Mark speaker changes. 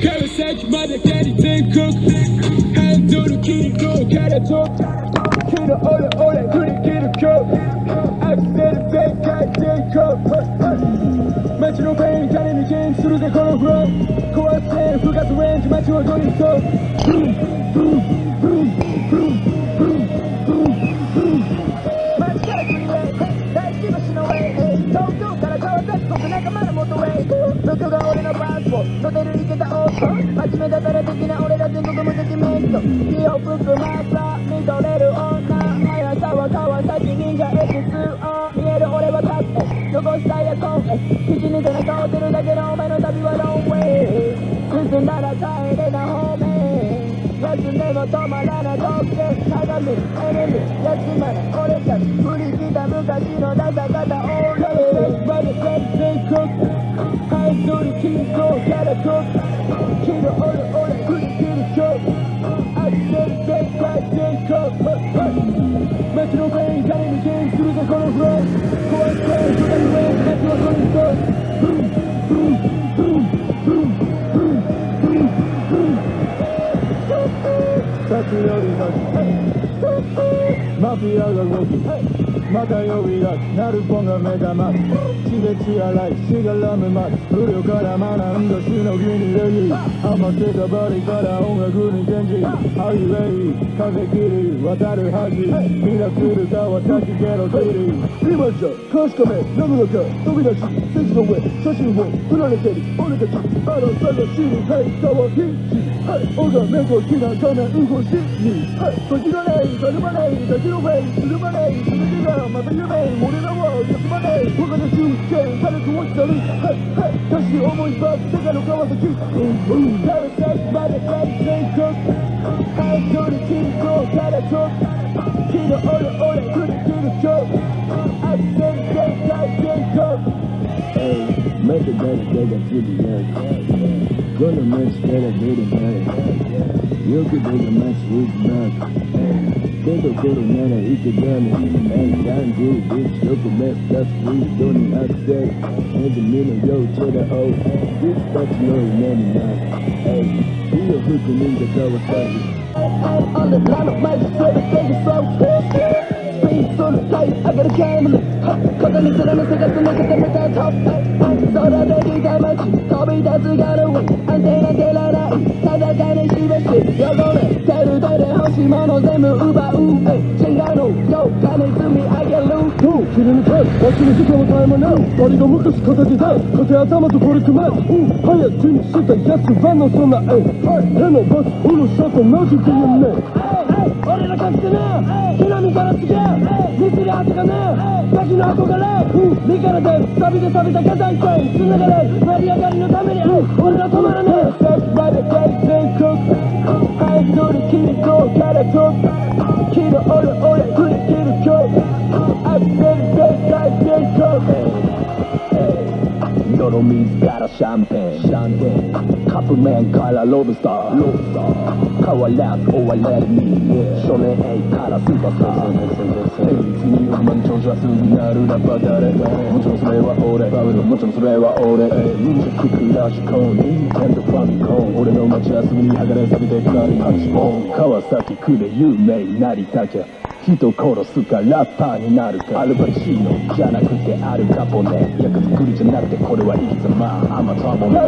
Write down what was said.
Speaker 1: Quero sete, mas aquele tem cook. And do the key, do quero get a. I've said it, they got day cook. Mete no bem, tá nem gente,
Speaker 2: tudo que é color grow. Com a cena, fuga do range, mete. 東京が俺のパスポホテル行けたオート真面目だから的な俺ら全国無敵メント気を含まさ見とれる女速さは川崎忍者 X2 見える俺は勝って残したいやコン口に背中をてるだけのお前の旅はロンウェイ進んだら帰れな方面休んでも止まらない特権鏡エネル休まない俺たち振り切った昔のダサかった俺
Speaker 1: まで蹴り全国ハンドル切りこうからと昨日俺俺振り切る今日アクセル全開 Sen dur kim kol yere tut Kiri öyle öyle kuri diri çok Aşkları tek kalpten çok Metro kayın yanımı genç sürüde konuklu Kuvvet kayın マフィアが動きまた呼び出す。ナルポンが目覚ます。血で血洗いしがらむます。不良から学んだしのぎにレギ余ってたバリから音楽にチェンジハイウェイ風切り渡る橋ミラクルか私ゲロテリー今じゃ監視カメ世の中飛び出し席の上写真を撮られてる俺たちあら探しにはい川ひしはいおがめごきな金動しにはい時がないたるまない立ちのフェイす。るまない全てがまた夢俺 rain, to the money, baby
Speaker 3: rain, a row, I don't go I know the kid, I said, change, time, you could do the match with back. Think of getting man and eat the gun and down dude, bitch, local mess, that's free, don't need upset. And the meaning, yo, to the O. This that's no money, man. Hey, we are hooking in the power study. I'm
Speaker 2: on the line of my straight, thank you so Space on the tight, I got a camera. Cause I need to know, so I got to look at them Top, I'm So that they that much, Tommy, that's a gotta win. And then I get しいもの全部奪うえ違うのよ金積み上げる
Speaker 1: 切り抜けわしの時間は絶え間ないバリが昔片手で片頭とこれ組めうん早くにしたやつはのそんなえ手のバスうるさとなじてるね俺らかつてね木の実からつけミスり跡がねガキの憧れ身からで錆びて錆びた火災線つながれ成り上がりのために俺ら止まらねえ took から
Speaker 3: シャンペンシャンペンカップ麺からロブスターロブスター変わらず追われるに少年 A からスーパースター平日には満潮者すぐなるラッパー誰もちろんそれは俺もちろんそれは俺忍者ククラシコンニンテンドファミコン俺の街遊びに剥がれ錆びてくなり8本川崎区で有名になりたきゃ人殺すかラッパーになるか。アルバチーノじゃなくてアルカポネ。役作りじゃなくてこれは生き様アマ
Speaker 1: ゾンもね